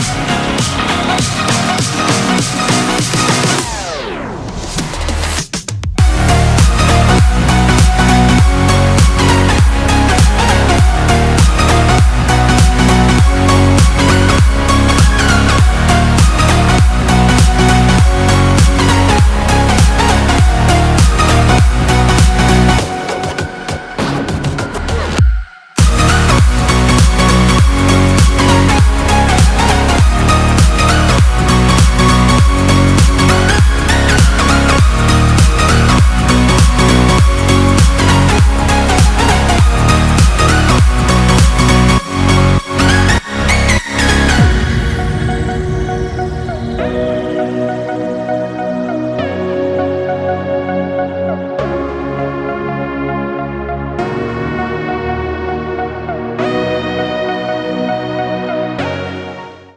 Bye.